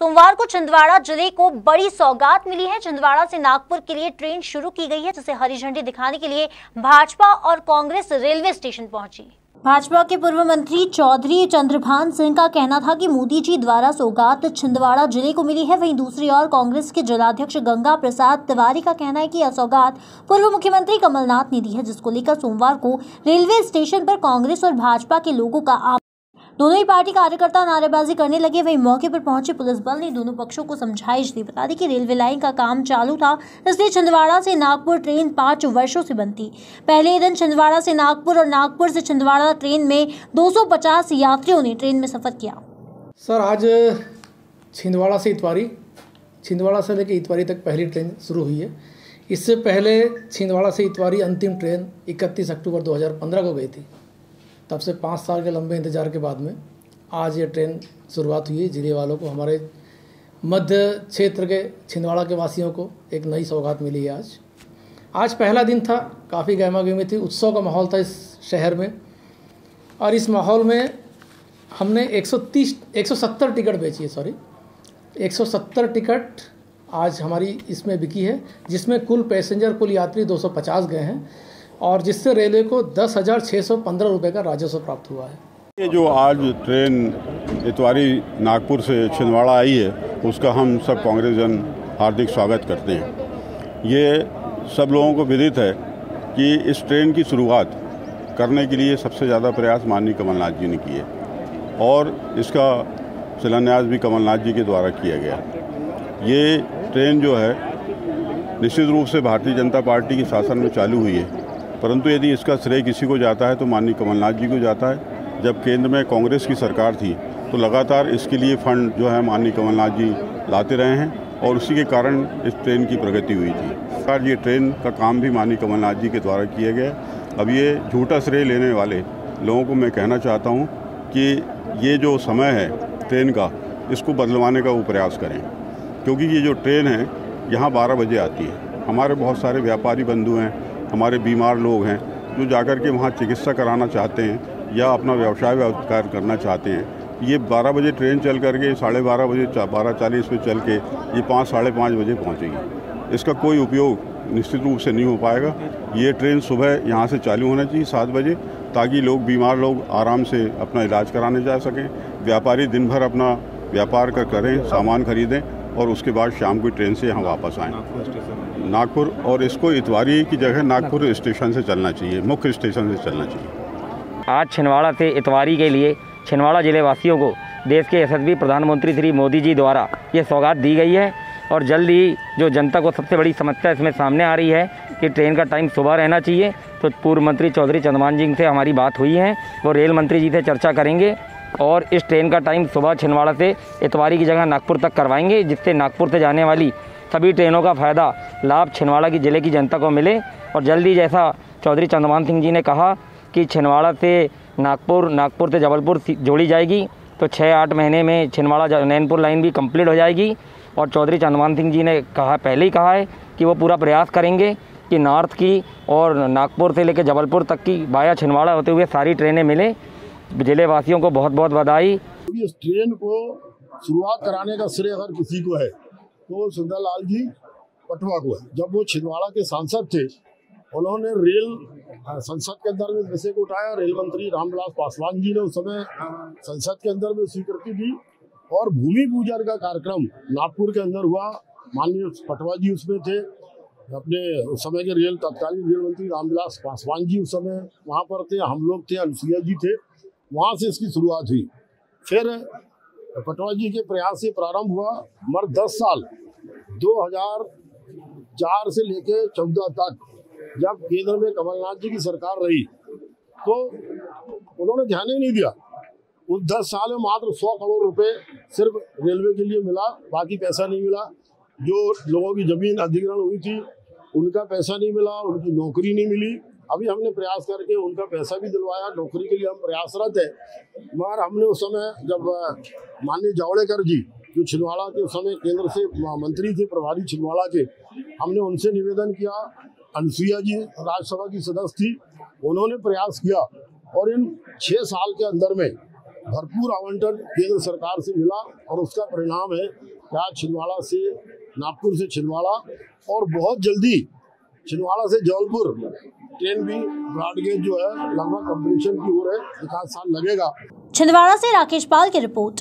सोमवार को छिंदवाड़ा ज़िले को बड़ी सौगात मिली है। छिंदवाड़ा से नागपुर के लिए ट्रेन शुरू की गई है, जिसे हरी झंडी दिखाने के लिए भाजपा और कांग्रेस रेलवे स्टेशन पहुँची। भाजपा के पूर्व मंत्री चौधरी चंद्रभान सिंह का कहना था कि मोदी जी द्वारा सौगात छिंदवाड़ा ज़िले को मिली है। वहीं दूसरी ओर कांग्रेस के जिलाध्यक्ष गंगा प्रसाद तिवारी का कहना है कि यह सौगात पूर्व मुख्यमंत्री कमलनाथ ने दी है, जिसको लेकर सोमवार को रेलवे स्टेशन पर कांग्रेस और भाजपा के लोगों का दोनों ही पार्टी कार्यकर्ता नारेबाजी करने लगे। वहीं मौके पर पहुँचे पुलिस बल ने दोनों पक्षों को समझाइश दी। बता दी कि रेलवे लाइन का काम चालू था, इसलिए छिंदवाड़ा से नागपुर ट्रेन पाँच वर्षों से बनती। पहले दिन छिंदवाड़ा से नागपुर और नागपुर से छिंदवाड़ा ट्रेन में 250 यात्रियों ने ट्रेन में सफ़र किया। सर, आज छिंदवाड़ा से इतवारी, छिंदवाड़ा से लेकर इतवारी तक पहली ट्रेन शुरू हुई है। इससे पहले छिंदवाड़ा से इतवारी अंतिम ट्रेन 31 अक्टूबर 2015 को गई थी। तब से पाँच साल के लंबे इंतज़ार के बाद में आज ये ट्रेन शुरुआत हुई है ज़िले वालों को, हमारे मध्य क्षेत्र के छिंदवाड़ा के वासियों को एक नई सौगात मिली है आज। आज पहला दिन था, काफ़ी गहमा गहमी थी, उत्सव का माहौल था इस शहर में। और इस माहौल में हमने 130 170 टिकट बेची है सॉरी 170 टिकट आज हमारी इसमें बिकी है, जिसमें कुल पैसेंजर, कुल यात्री 250 गए हैं। और जिससे रेलवे को दस हज़ार छः सौ पंद्रह रुपये का राजस्व प्राप्त हुआ है। ये जो आज ट्रेन इतवारी नागपुर से छिंदवाड़ा आई है, उसका हम सब कांग्रेस जन हार्दिक स्वागत करते हैं। ये सब लोगों को विदित है कि इस ट्रेन की शुरुआत करने के लिए सबसे ज़्यादा प्रयास माननीय कमलनाथ जी ने किए और इसका शिलान्यास भी कमलनाथ जी के द्वारा किया गया। ये ट्रेन जो है, निश्चित रूप से भारतीय जनता पार्टी के शासन में चालू हुई है। परंतु यदि इसका श्रेय किसी को जाता है तो माननीय कमलनाथ जी को जाता है। जब केंद्र में कांग्रेस की सरकार थी तो लगातार इसके लिए फंड जो है माननीय कमलनाथ जी लाते रहे हैं और उसी के कारण इस ट्रेन की प्रगति हुई थी। सरकार ये ट्रेन का काम भी माननीय कमलनाथ जी के द्वारा किया गया। अब ये झूठा श्रेय लेने वाले लोगों को मैं कहना चाहता हूँ कि ये जो समय है ट्रेन का, इसको बदलवाने का वो प्रयास करें। क्योंकि ये जो ट्रेन है, यहाँ बारह बजे आती है। हमारे बहुत सारे व्यापारी बंधु हैं हमारे बीमार लोग हैं, जो जाकर के वहाँ चिकित्सा कराना चाहते हैं या अपना व्यवसाय व्यापार करना चाहते हैं। ये 12 बजे ट्रेन चल करके, साढ़े बारह बजे बारह चालीस पे चल के ये पाँच, साढ़े पाँच बजे पहुँचेगी। इसका कोई उपयोग निश्चित रूप से नहीं हो पाएगा। ये ट्रेन सुबह यहाँ से चालू होना चाहिए सात बजे, ताकि लोग, बीमार लोग आराम से अपना इलाज कराने जा सकें। व्यापारी दिन भर अपना व्यापार कर करें, सामान खरीदें और उसके बाद शाम की ट्रेन से यहाँ वापस आएँ। नागपुर और इसको इतवारी की जगह नागपुर स्टेशन से चलना चाहिए मुख्य स्टेशन से चलना चाहिए। आज छिंदवाड़ा से इतवारी के लिए छिंदवाड़ा ज़िले वासियों को देश के यशस्वी प्रधानमंत्री श्री मोदी जी द्वारा ये सौगात दी गई है और जल्द ही जो जनता को सबसे बड़ी समस्या इसमें सामने आ रही है कि ट्रेन का टाइम सुबह रहना चाहिए तो पूर्व मंत्री चौधरी चंद्रमान जी से हमारी बात हुई है वो रेल मंत्री जी से चर्चा करेंगे। और इस ट्रेन का टाइम सुबह छिंदवाड़ा से इतवारी की जगह नागपुर तक करवाएँगे, जिससे नागपुर से जाने वाली सभी ट्रेनों का फ़ायदा लाभ छिंदवाड़ा की ज़िले की जनता को मिले। और जल्दी जैसा चौधरी चंद्रमान सिंह जी ने कहा कि छिंदवाड़ा से नागपुर नागपुर से जबलपुर जोड़ी जाएगी तो छः आठ महीने में छिंदवाड़ा नैनपुर लाइन भी कंप्लीट हो जाएगी। और चौधरी चंद्रमान सिंह जी ने कहा, पहले ही कहा है कि वो पूरा प्रयास करेंगे कि नॉर्थ की और नागपुर से लेकर जबलपुर तक की बाया छिंदवाड़ा होते हुए सारी ट्रेनें मिले। ज़िले वासियों को बहुत बहुत बधाई। इस ट्रेन को शुरुआत कराने का श्रेय अगर किसी को है तो सुंदरलाल जी पटवा को है। जब वो छिंदवाड़ा के सांसद थे, उन्होंने रेल संसद के अंदर में विषय को उठाया। रेल मंत्री रामविलास पासवान जी ने उस समय संसद के अंदर में स्वीकृति दी और भूमि पूजन का कार्यक्रम नागपुर के अंदर हुआ। माननीय पटवा जी उसमें थे। अपने उस समय के रेल, तत्कालीन रेल मंत्री रामविलास पासवान जी उस समय वहाँ पर थे। हम लोग थे, अनुसुईया जी थे। वहाँ से इसकी शुरुआत हुई। फिर पटवा जी के प्रयास से प्रारंभ हुआ, मर दस साल 2004 से लेके चौदह तक, जब केंद्र में कमलनाथ जी की सरकार रही। तो उन्होंने ध्यान ही नहीं दिया। उस दस साल में मात्र सौ करोड़ रुपए सिर्फ़ रेलवे के लिए मिला, बाकी पैसा नहीं मिला। जो लोगों की ज़मीन अधिग्रहण हुई थी, उनका पैसा नहीं मिला, उनकी नौकरी नहीं मिली। अभी हमने प्रयास करके उनका पैसा भी दिलवाया, नौकरी के लिए हम प्रयासरत है। मगर हमने उस समय जब माननीय जावड़ेकर जी, जो छिंदवाड़ा के उस समय केंद्र से मंत्री थे, प्रभारी छिंदवाड़ा के, हमने उनसे निवेदन किया। अनुसुईया जी, राज्यसभा की सदस्य थी, उन्होंने प्रयास किया और इन छः साल के अंदर में भरपूर आवंटन केंद्र सरकार से मिला और उसका परिणाम है कि आज छिंदवाड़ा से, नागपुर से छिंदवाड़ा और बहुत जल्दी छिंदवाड़ा से जौनपुर ट्रेन भी ब्रॉडगेज जो है, लगभग कंप्लीशन की ओर है, एक साल लगेगा। छिंदवाड़ा से राकेश पाल की रिपोर्ट।